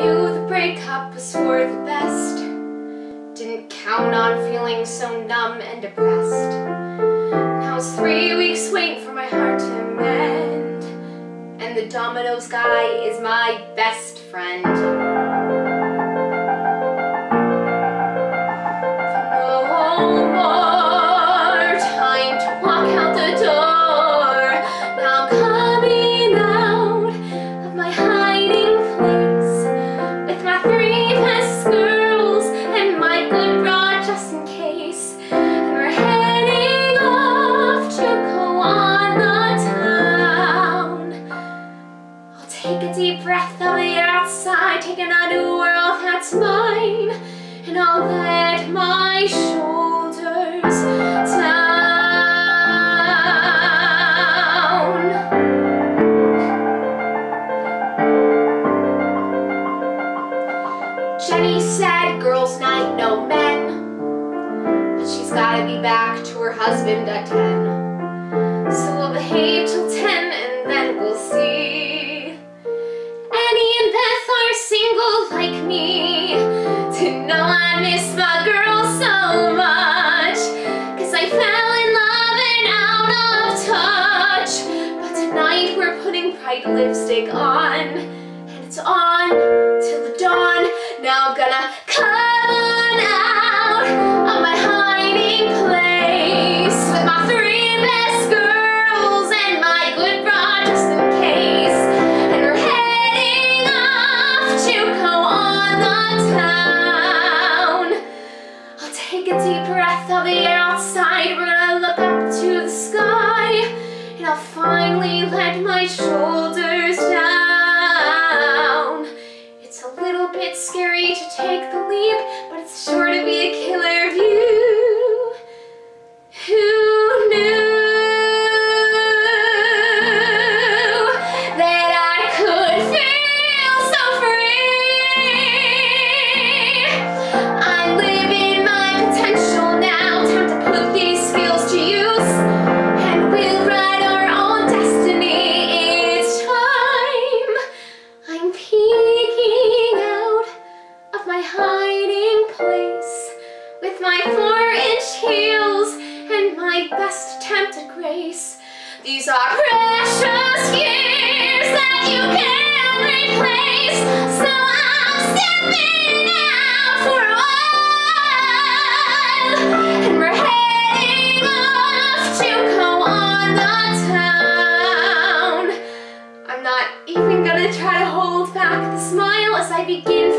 knew the breakup was for the best. Didn't count on feeling so numb and depressed. Now it's three weeks waiting for my heart to mend. And the Domino's guy is my best friend. Take a deep breath of the outside, take a new world that's mine, and I'll let my shoulders down. Jenny said, girls' night, no men, but she's gotta be back to her husband at 10. So we'll behave till 10 and then we'll see. Like me. To know I miss my girl so much. Cause I fell in love and out of touch. But tonight we're putting bright lipstick on. And it's on till the dawn. Now I'm gonna finally let my shoulders my four-inch heels and my best attempt at grace. These are precious years that you can't replace, so I'm stepping out for a while, and we're heading off to go on the town. I'm not even gonna try to hold back the smile as I begin